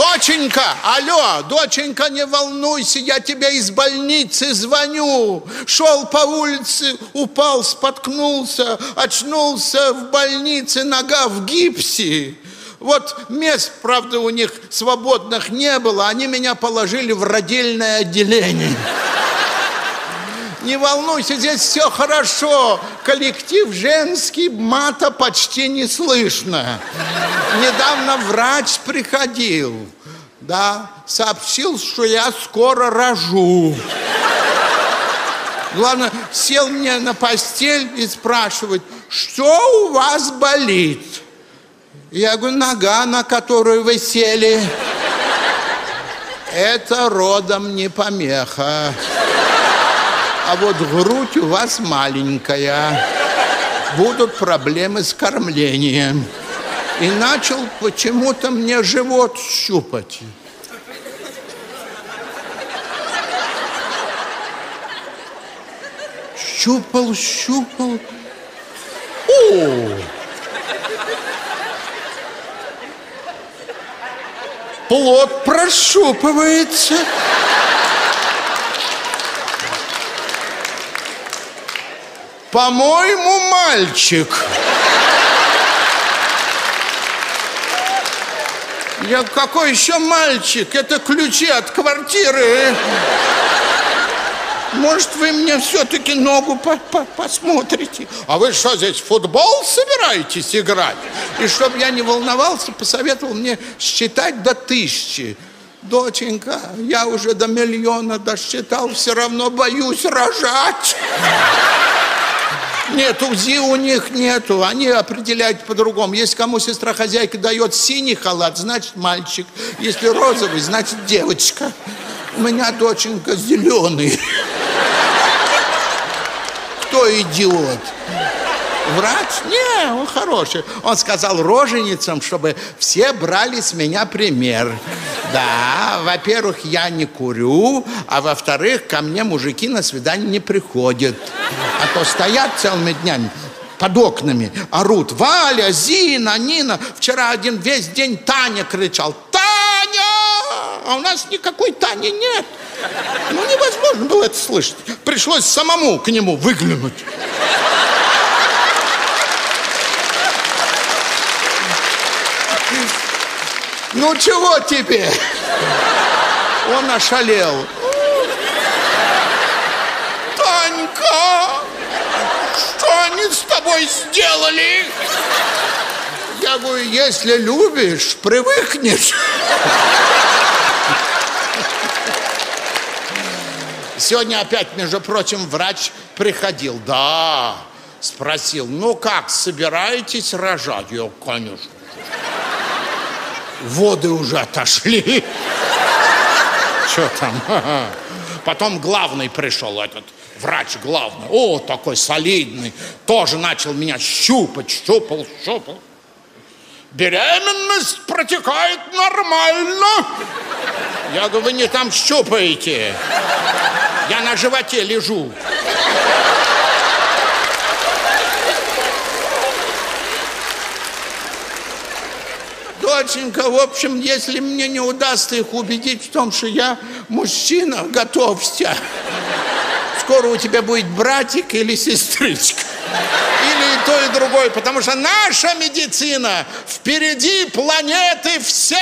Доченька, алло, доченька, не волнуйся, я тебе из больницы звоню. Шел по улице, упал, споткнулся, очнулся в больнице, нога в гипсе. Вот мест, правда, у них свободных не было, они меня положили в родильное отделение. Не волнуйся, здесь все хорошо. Коллектив женский, мата почти не слышно. Недавно врач приходил. Да, сообщил, что я скоро рожу. Главное, сел мне на постель и спрашивает, что у вас болит? Я говорю, нога, на которую вы сели. Это родом не помеха а вот грудь у вас маленькая. Будут проблемы с кормлением. И начал почему-то мне живот щупать. Щупал, щупал. О! Плод прощупывается. По-моему, мальчик. Я какой еще мальчик? Это ключи от квартиры. Может, вы мне все-таки ногу по -по посмотрите? А вы что, здесь футбол собираетесь играть? И чтобы я не волновался, посоветовал мне считать до тысячи. Доченька, я уже до миллиона досчитал, все равно боюсь рожать. Нет, УЗИ у них нету. Они определяют по-другому. Если кому сестра хозяйка дает синий халат, значит мальчик. Если розовый, значит девочка. У меня доченька зеленый. Кто идиот? Врач? Не, он хороший. Он сказал роженицам, чтобы все брали с меня пример. Да, во-первых, я не курю, а во-вторых, ко мне мужики на свидание не приходят. А то стоят целыми днями под окнами, орут. Валя, Зина, Нина. Вчера один весь день Таня кричал. Таня! А у нас никакой Тани нет. Ну, невозможно было это слышать. Пришлось самому к нему выглянуть. Ну, чего тебе? Он ошалел. Танька, что они с тобой сделали? Я говорю, если любишь, привыкнешь. Сегодня опять, между прочим, врач приходил. Да, спросил, ну как, собираетесь рожать? Я, конечно воды уже отошли. Что там? Потом главный пришел, этот врач главный. О, такой солидный. Тоже начал меня щупать, щупал, щупал. Беременность протекает нормально. Я говорю, вы не там щупаете. Я на животе лежу. Доченька, в общем, если мне не удастся их убедить в том, что я мужчина, готовься. Скоро у тебя будет братик или сестричка. Или и то, и другое. Потому что наша медицина впереди планеты все!